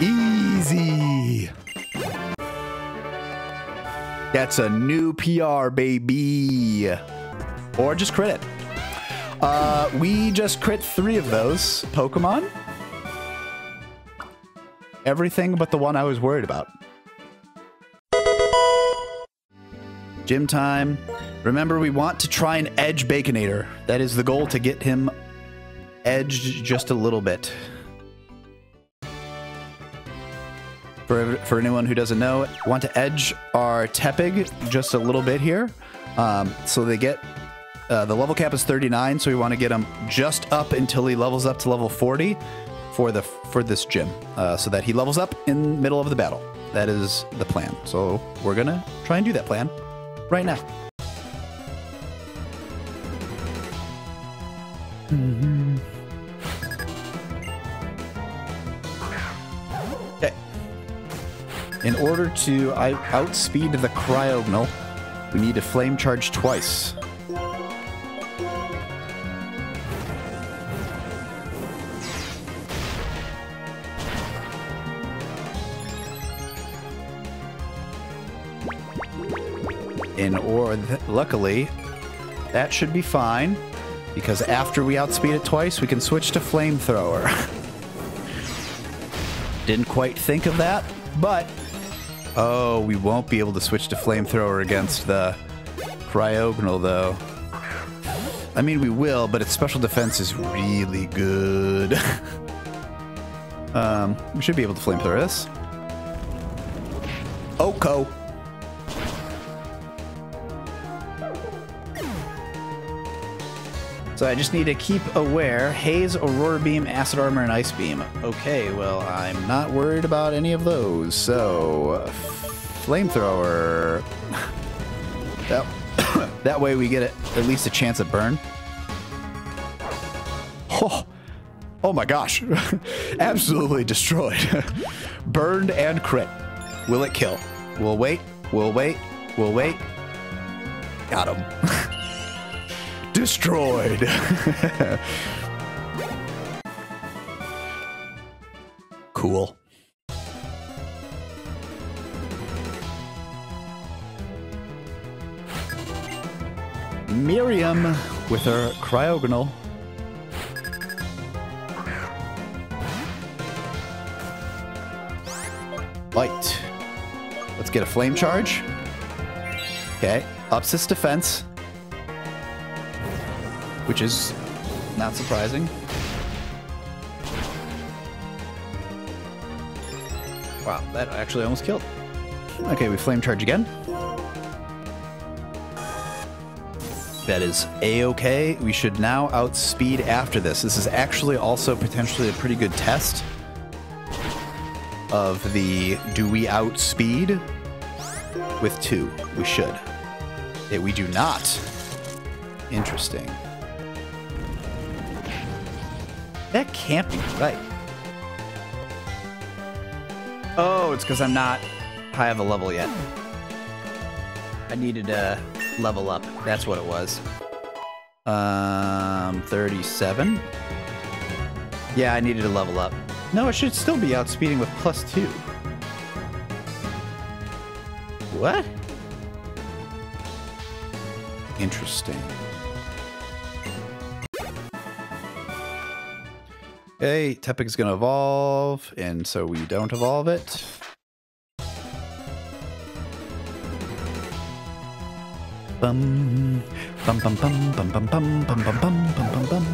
Easy. That's a new PR, baby. Or just crit it. Uh, we just crit three of those Pokemon. Everything but the one I was worried about. Gym time. Remember, we want to try and edge Baconator. That is the goal to get him edged just a little bit. For, for anyone who doesn't know, want to edge our Tepig just a little bit here. Um, so they get uh, the level cap is 39, so we want to get him just up until he levels up to level 40 for the for this gym, uh, so that he levels up in middle of the battle. That is the plan. So we're gonna try and do that plan right now. Okay. Order to outspeed the Cryogonal, we need to flame charge twice. In or th- luckily, that should be fine because after we outspeed it twice, we can switch to flamethrower. Didn't quite think of that, but oh, we won't be able to switch to flamethrower against the cryogonal though. I mean, we will, but its special defense is really good. um, we should be able to flamethrower this. Oko. So I just need to keep aware. Haze, Aurora Beam, Acid Armor, and Ice Beam. Okay, well, I'm not worried about any of those. So, Flamethrower. That, that way we get at least a chance at burn. Oh, oh my gosh. Absolutely destroyed. Burned and crit. Will it kill? We'll wait. We'll wait. We'll wait. Got him. Destroyed. cool. Miriam with her cryogonal. Light. Let's get a flame charge. Okay. Ups its defense which is not surprising. Wow, that actually almost killed. Okay, we flame charge again. That is a-okay. We should now outspeed after this. This is actually also potentially a pretty good test of the do we outspeed with two. We should. Yeah, we do not. Interesting. That can't be right. Oh, it's because I'm not high of a level yet. I needed to level up. That's what it was. Um, 37. Yeah, I needed to level up. No, I should still be outspeeding with plus two. What? Interesting. Okay, Tepig's gonna evolve, and so we don't evolve it. Bum, bum, bum, bum, bum, bum, bum, bum, bum, bum.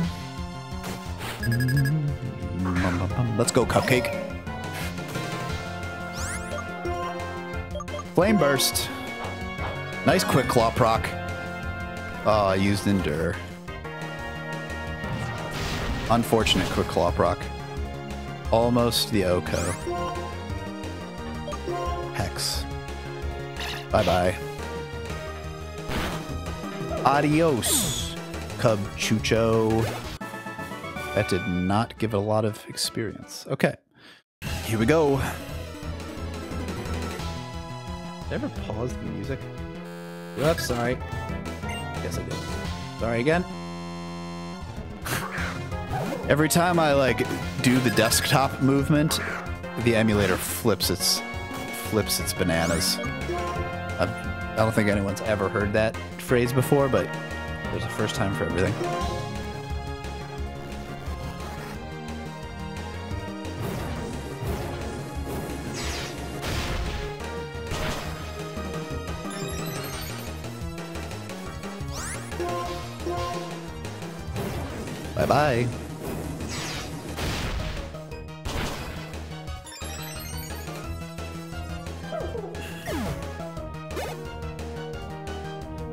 Mm, bum, bum, bum. Let's go, Cupcake. Flame Burst. Nice quick claw proc. Oh, I used Endure. Unfortunate quick claw proc. Almost the Oko. Hex. Bye bye. Adios, Cub Chucho. That did not give a lot of experience. Okay. Here we go. Did I ever pause the music? Oops, sorry. Yes, I did. Sorry again. Every time I like do the desktop movement, the emulator flips its flips its bananas. I've, I don't think anyone's ever heard that phrase before, but there's a first time for everything. Bye bye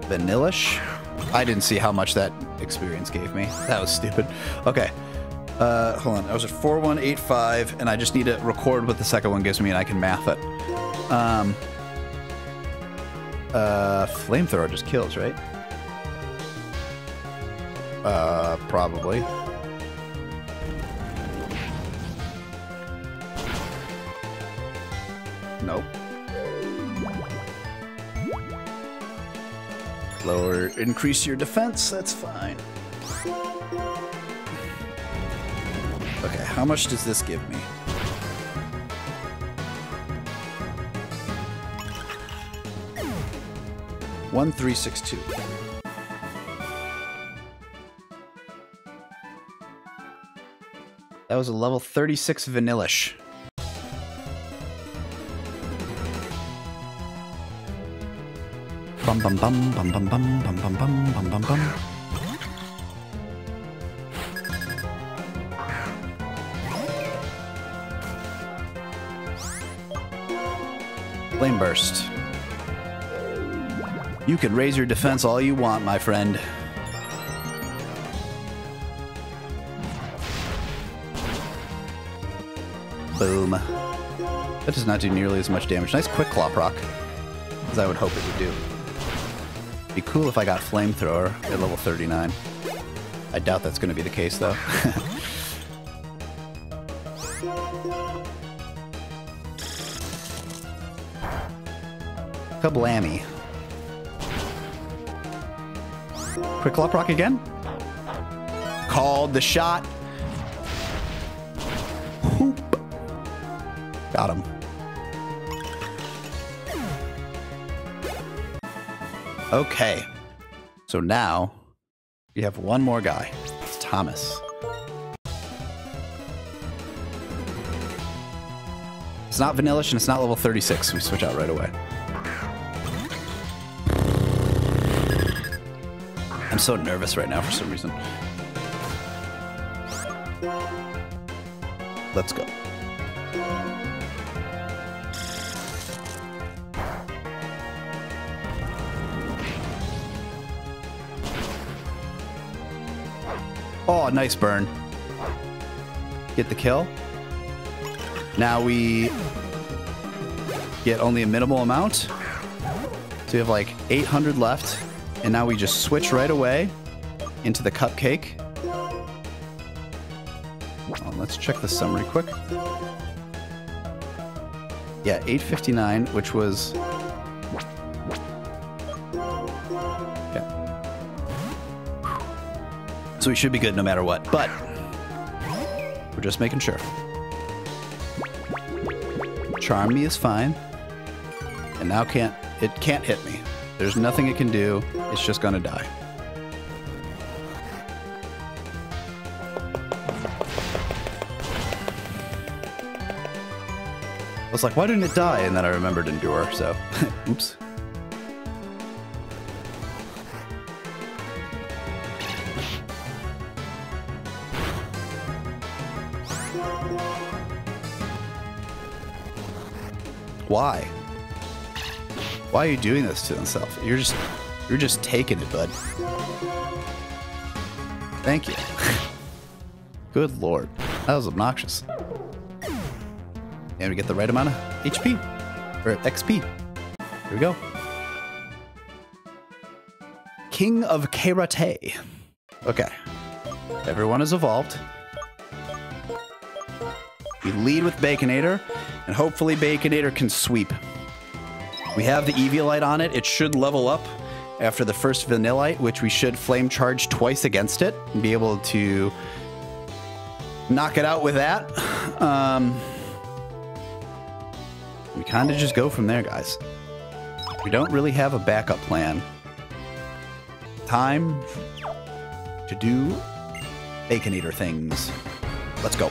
Vanillish? I didn't see how much that experience gave me. That was stupid. Okay. Uh, hold on. I was at 4185, and I just need to record what the second one gives me, and I can math it. Um, uh, flamethrower just kills, right? Uh, probably. Lower, increase your defense, that's fine. Okay, how much does this give me? One three six two. That was a level 36 Vanillish. Bum bum bum bum bum bum bum bum bum bum bum bum. Flame burst. You can raise your defense all you want, my friend. Boom. That does not do nearly as much damage. Nice quick claw proc, as I would hope it would do. Be cool if I got flamethrower at level 39. I doubt that's going to be the case, though. Kablammy. Quick claw proc again? Called the shot. Hoop. Got him. Okay. So now we have one more guy. It's Thomas. It's not Vanillish and it's not level 36. We switch out right away. I'm so nervous right now for some reason. Let's go. Oh, nice burn. Get the kill. Now we get only a minimal amount. So we have like 800 left. And now we just switch right away into the cupcake. Well, let's check the summary quick. Yeah, 859, which was... So we should be good no matter what, but we're just making sure. Charm me is fine. And now can't it can't hit me. There's nothing it can do. It's just gonna die. I was like, why didn't it die? And then I remembered Endure, so oops. Why? Why are you doing this to himself? You're just you're just taking it, bud. Thank you. Good lord. That was obnoxious. And we get the right amount of HP. Or XP. Here we go. King of Karate. Okay. Everyone is evolved. We lead with Baconator, and hopefully Baconator can sweep. We have the Eviolite on it. It should level up after the first Vanillite, which we should flame charge twice against it and be able to knock it out with that. Um, We kind of just go from there, guys. We don't really have a backup plan. Time to do Baconator things. Let's go.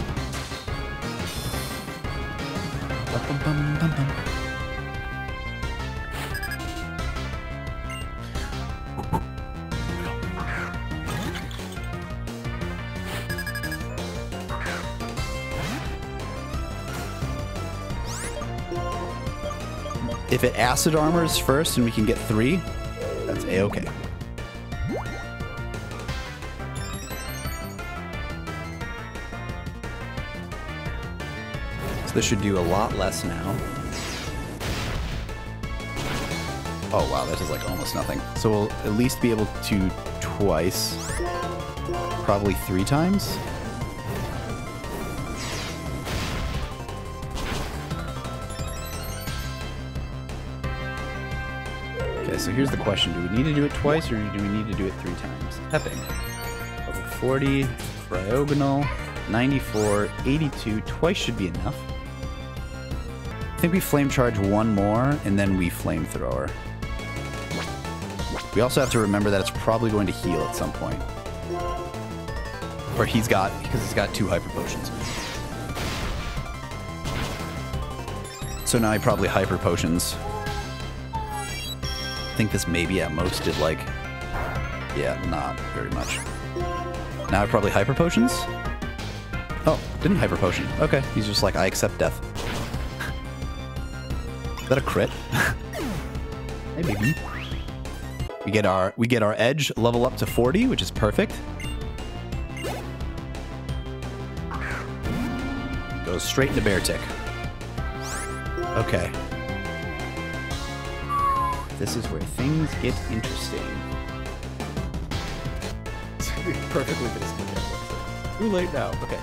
If it acid armors first and we can get three, that's a-okay. So this should do a lot less now. Oh wow, that is like almost nothing. So we'll at least be able to twice, probably three times. Okay, so here's the question. Do we need to do it twice or do we need to do it three times? Pepping. Level 40, Cryogonal, 94, 82. Twice should be enough. I think we flame charge one more and then we flamethrower. We also have to remember that it's probably going to heal at some point. Or he's got, because he's got two hyper potions. So now he probably hyper potions. I think this maybe at most did like, yeah, not very much. Now I probably hyper potions. Oh, didn't hyper potion. Okay, he's just like, I accept death. Is that a crit? hey, maybe. We get our we get our edge level up to 40, which is perfect. Goes straight into Beartic. Okay. This is where things get interesting. Perfectly. Too late now. Okay.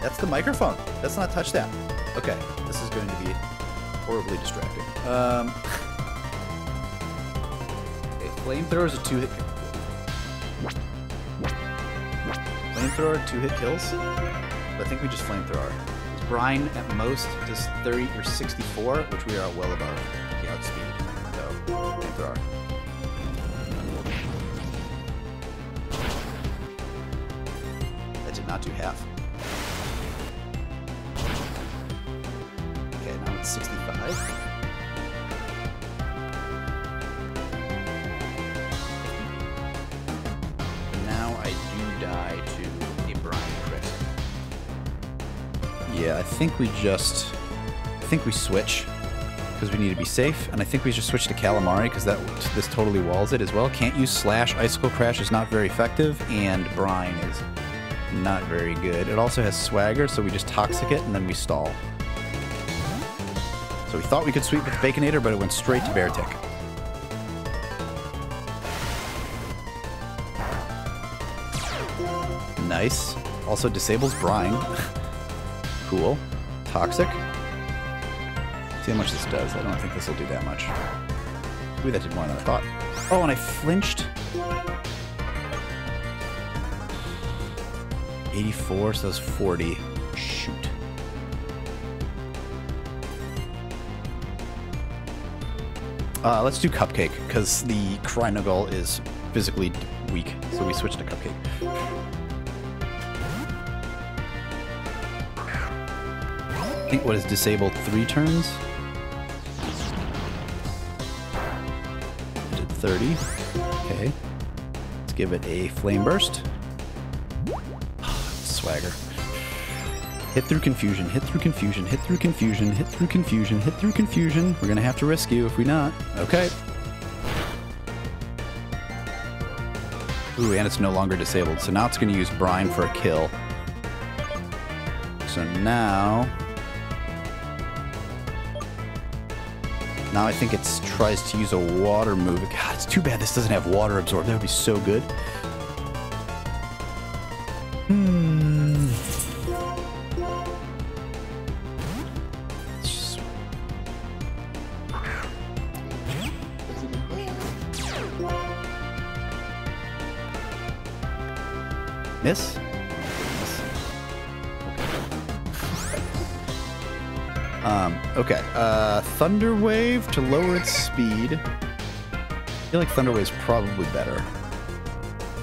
That's the microphone. Let's not touch that. Okay. This is going to be horribly distracting. Um, okay, flamethrower is a two-hit. Flamethrower, two-hit kills. I think we just flamethrower. Brine at most does 30 or 64, which we are well above the outspeed. So, flamethrower. That did not do half. Okay, now it's 65. And now I do die to a brine crit. Yeah, I think we just... I think we switch because we need to be safe, and I think we just switch to Calamari because that this totally walls it as well. Can't use Slash. Icicle Crash is not very effective, and Brine is not very good. It also has Swagger, so we just Toxic it, and then we stall. So we thought we could sweep with Baconator, but it went straight to Beartic. Nice. Also disables Brine. cool. Toxic. See how much this does. I don't think this will do that much. Ooh, that did more than I thought. Oh, and I flinched. 84, so that's 40. Uh, let's do Cupcake, because the Cryogonal is physically weak, so we switch to Cupcake. I think what is disabled three turns? Did 30. Okay. Let's give it a flame burst. Swagger. Hit through confusion, hit through confusion, hit through confusion, hit through confusion, hit through confusion. We're gonna have to you if we not. Okay. Ooh, and it's no longer disabled. So now it's gonna use Brine for a kill. So now Now I think it tries to use a water move. God, it's too bad this doesn't have water absorb. That would be so good. Hmm. Miss? Um, okay. Uh, Thunder Wave to lower its speed. I feel like Thunder Wave's probably better.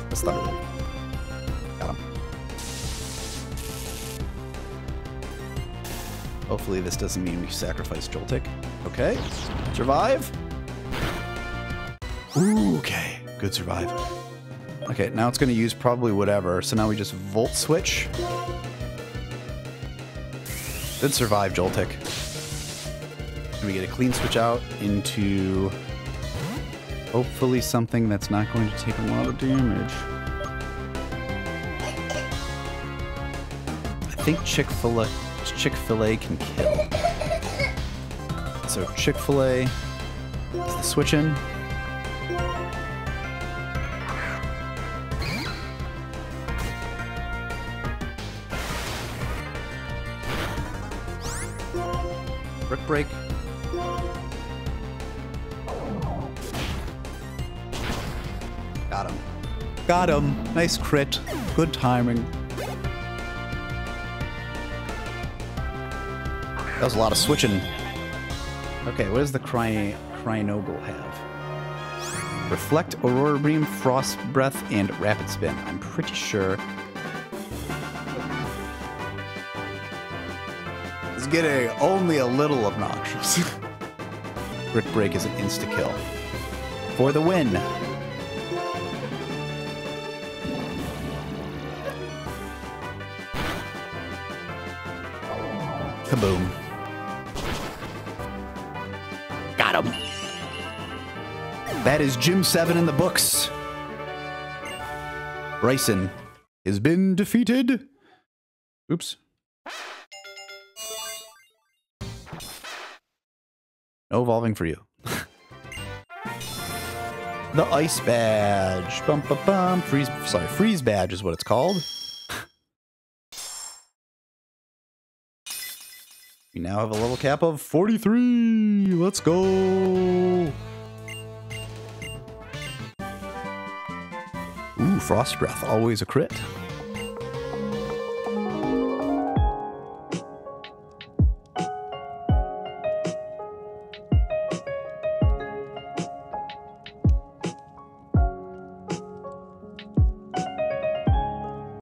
That's Thunder Wave. Got him. Hopefully this doesn't mean we sacrifice Joltik. Okay. Survive. Ooh, okay. Good survive. Okay, now it's going to use probably whatever. So now we just Volt Switch. Good survive, Joltik. And we get a clean switch out into hopefully something that's not going to take a lot of damage. I think Chick-fil-A Chick-fil-A can kill. So Chick-fil-A is the switch in. Break. Got him. Got him. Nice crit. Good timing. That was a lot of switching. Okay, what does the Cry Cryogonal have? Reflect, Aurora Beam, Frost Breath, and Rapid Spin. I'm pretty sure. Getting only a little obnoxious. Brick Break is an insta-kill. For the win! Kaboom. Got him. That is Gym 7 in the books. Brycen has been defeated. Oops. No evolving for you. the ice badge. Bum bum bum. Freeze sorry, freeze badge is what it's called. We now have a level cap of 43. Let's go. Ooh, Frost Breath, always a crit.